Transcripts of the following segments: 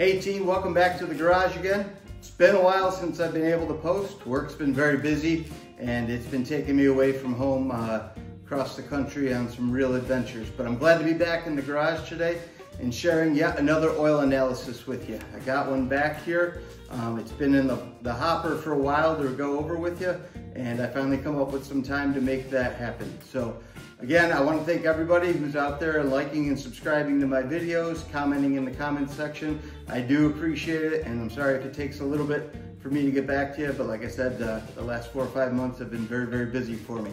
Hey team, welcome back to the garage again. It's been a while since I've been able to post. Work's been very busy and it's been taking me away from home uh, across the country on some real adventures. But I'm glad to be back in the garage today and sharing yet another oil analysis with you. I got one back here. Um, it's been in the, the hopper for a while to go over with you and I finally come up with some time to make that happen. So again, I want to thank everybody who's out there liking and subscribing to my videos, commenting in the comments section. I do appreciate it and I'm sorry if it takes a little bit for me to get back to you, but like I said, uh, the last four or five months have been very, very busy for me.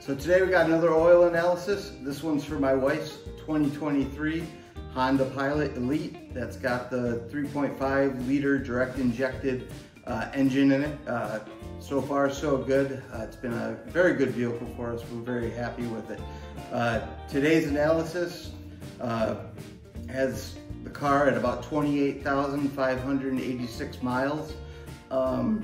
So today we got another oil analysis. This one's for my wife's 2023 Honda Pilot Elite that's got the 3.5 liter direct injected uh, engine in it. Uh, so far, so good. Uh, it's been a very good vehicle for us. We're very happy with it. Uh, today's analysis uh, has the car at about 28,586 miles. Um,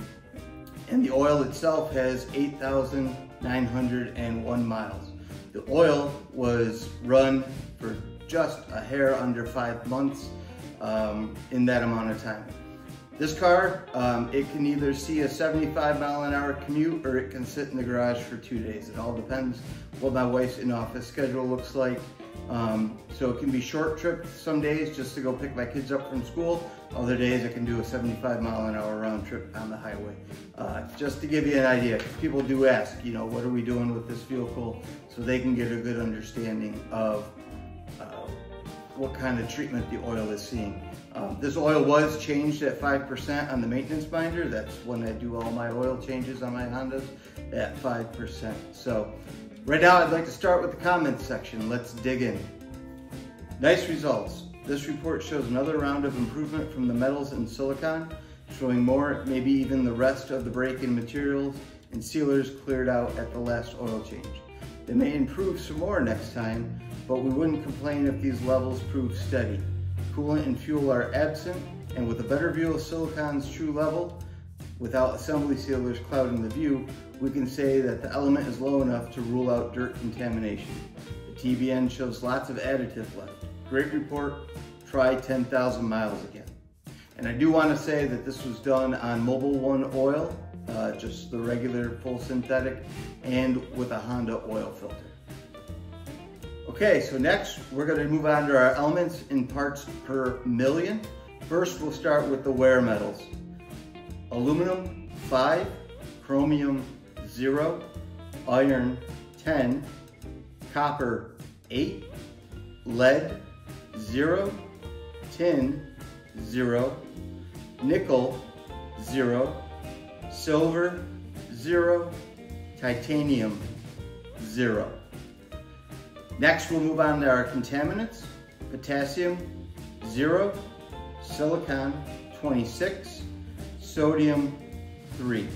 and the oil itself has 8,901 miles. The oil was run for just a hair under five months um, in that amount of time. This car, um, it can either see a 75 mile an hour commute or it can sit in the garage for two days. It all depends what my wife's in-office schedule looks like. Um, so it can be short trips some days just to go pick my kids up from school. Other days I can do a 75 mile an hour round trip on the highway. Uh, just to give you an idea, people do ask, you know, what are we doing with this vehicle so they can get a good understanding of what kind of treatment the oil is seeing. Um, this oil was changed at 5% on the maintenance minder. That's when I do all my oil changes on my Hondas at 5%. So right now I'd like to start with the comments section. Let's dig in. Nice results. This report shows another round of improvement from the metals and silicon, showing more, maybe even the rest of the break-in materials and sealers cleared out at the last oil change. They may improve some more next time, but we wouldn't complain if these levels proved steady. Coolant and fuel are absent, and with a better view of silicon's true level, without assembly sealers clouding the view, we can say that the element is low enough to rule out dirt contamination. The TBN shows lots of additive left. Great report, try 10,000 miles again. And I do want to say that this was done on Mobil One oil, uh, just the regular full synthetic, and with a Honda oil filter. Okay, so next we're gonna move on to our elements in parts per million. First, we'll start with the wear metals. Aluminum, five, chromium, zero, iron, 10, copper, eight, lead, zero, tin, zero, nickel, zero, silver, zero, titanium, zero. Next, we'll move on to our contaminants. Potassium, zero. Silicon, 26. Sodium, three.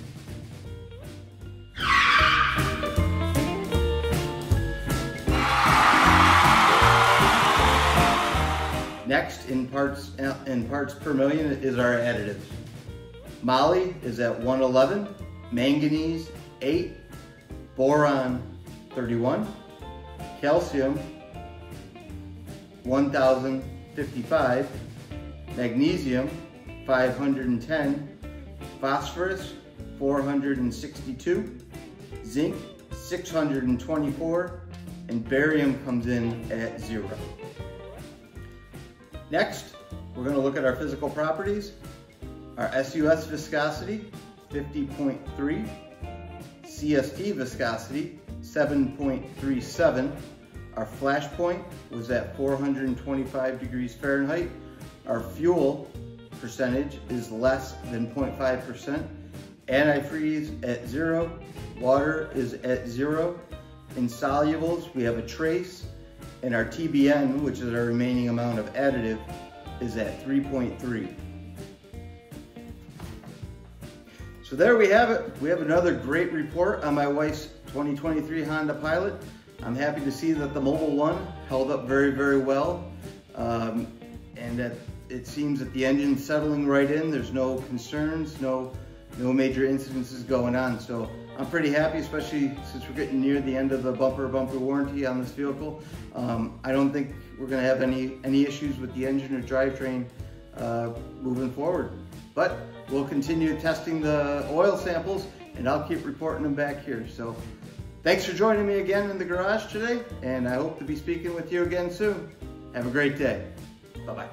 Next, in parts, uh, in parts per million is our additives. Moly is at 111, manganese 8, boron 31, calcium 1055, magnesium 510, phosphorus 462, zinc 624, and barium comes in at zero. Next, we're gonna look at our physical properties. Our SUS viscosity, 50.3, CST viscosity, 7.37, our flash point was at 425 degrees Fahrenheit. Our fuel percentage is less than 0.5%. Antifreeze at zero. Water is at zero. Insolubles, we have a trace. And our TBN, which is our remaining amount of additive, is at 3.3. So there we have it. We have another great report on my wife's 2023 Honda Pilot. I'm happy to see that the Mobil One held up very, very well. Um, and that it seems that the engine's settling right in. There's no concerns, no, no major incidences going on. So I'm pretty happy, especially since we're getting near the end of the bumper bumper warranty on this vehicle. Um, I don't think we're gonna have any, any issues with the engine or drivetrain uh, moving forward. But we'll continue testing the oil samples and I'll keep reporting them back here. So thanks for joining me again in the garage today and I hope to be speaking with you again soon. Have a great day. Bye-bye.